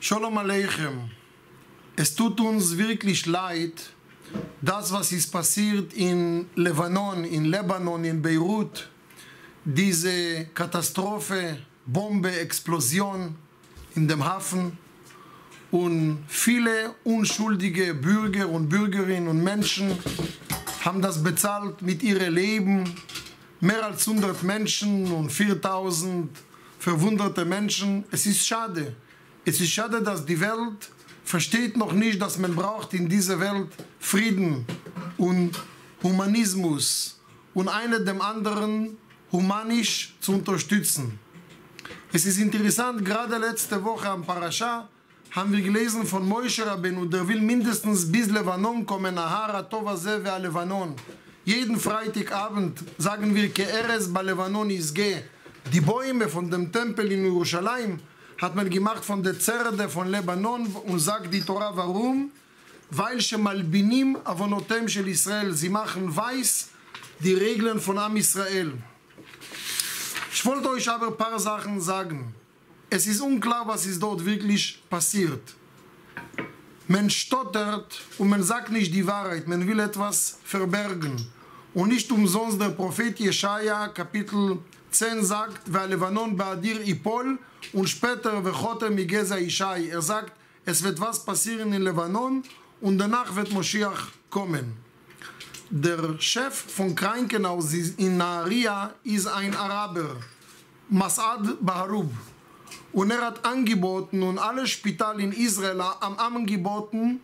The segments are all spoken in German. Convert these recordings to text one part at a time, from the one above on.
Shalom Aleichem. Es tut uns wirklich leid, das, was ist passiert in Lebanon, in Lebanon, in Beirut, diese Katastrophe, Bombe, Explosion in dem Hafen und viele unschuldige Bürger und Bürgerinnen und Menschen haben das bezahlt mit ihrem Leben. Mehr als 100 Menschen und 4000 verwunderte Menschen. Es ist schade. Es ist schade, dass die Welt versteht noch nicht, dass man braucht in dieser Welt Frieden und Humanismus und einer dem anderen humanisch zu unterstützen. Es ist interessant, gerade letzte Woche am Parasha haben wir gelesen von Moshe Rabbeinu, der will mindestens bis Lebanon kommen, Ahara Tova Zeve Lebanon. Jeden Freitagabend sagen wir, Keeres ba Lebanon isge. Die Bäume von dem Tempel in Jerusalem hat man gemacht von der Zerde von Lebanon und sagt die Torah warum? Weil sie malbinim avonotem shel Israel, sie machen weiß die Regeln von Am Israel. Ich wollte euch aber ein paar Sachen sagen. Es ist unklar, was ist dort wirklich passiert. Man stottert und man sagt nicht die Wahrheit, man will etwas verbergen. Und nicht umsonst der Prophet Jeschaya, Kapitel 10 sagt, baadir ipol und später vechotem migeza Ishai. Er sagt, es wird was passieren in Lebanon und danach wird Moschiach kommen. Der Chef von Krankenhaus in Naharia ist ein Araber, Masad Baharub. Und er hat angeboten und alle Spital in Israel haben angeboten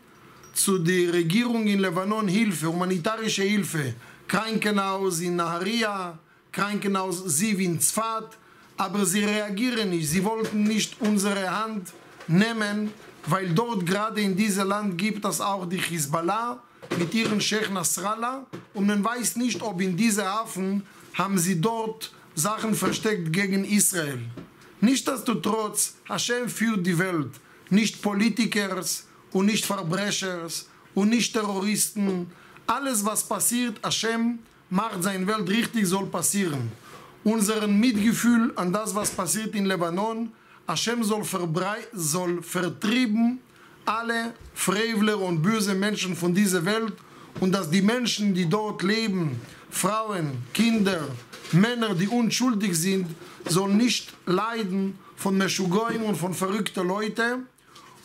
zu der Regierung in Lebanon Hilfe, humanitarische Hilfe. Krankenhaus in Naharia, Krankenhaus Siv in Zfat, aber sie reagieren nicht. Sie wollten nicht unsere Hand nehmen, weil dort gerade in diesem Land gibt es auch die Hezbollah mit ihrem Sheikh Nasrallah und man weiß nicht, ob in diesem Hafen haben sie dort Sachen versteckt gegen Israel. Nichtsdestotrotz, Hashem führt die Welt, nicht Politikers und nicht Verbrechers und nicht Terroristen. Alles, was passiert, Hashem macht seine Welt richtig, soll passieren. Unseren Mitgefühl an das, was passiert in Lebanon, Hashem soll, soll vertrieben alle Frevler und böse Menschen von dieser Welt und dass die Menschen, die dort leben, Frauen, Kinder, Männer, die unschuldig sind, sollen nicht leiden von Meshugoyim und von verrückten Leuten.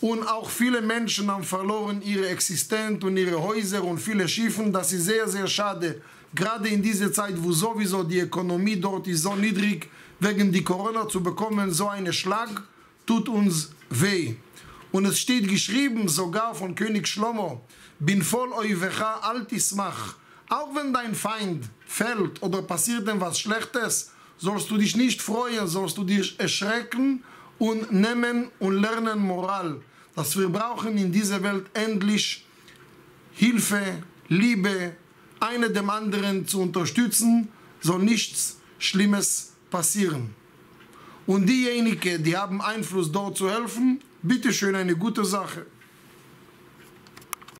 Und auch viele Menschen haben verloren ihre Existenz und ihre Häuser und viele Schiffen. Das ist sehr, sehr schade. Gerade in dieser Zeit, wo sowieso die Ökonomie dort ist so niedrig, wegen die Corona zu bekommen, so einen Schlag, tut uns weh. Und es steht geschrieben sogar von König Shlomo, bin voll oivecha altismach. Auch wenn dein Feind fällt oder passiert ihm was Schlechtes, sollst du dich nicht freuen, sollst du dich erschrecken und nehmen und lernen Moral. Dass wir brauchen in dieser Welt endlich Hilfe, Liebe, eine dem anderen zu unterstützen, soll nichts Schlimmes passieren. Und diejenigen, die haben Einfluss dort zu helfen, bitteschön eine gute Sache.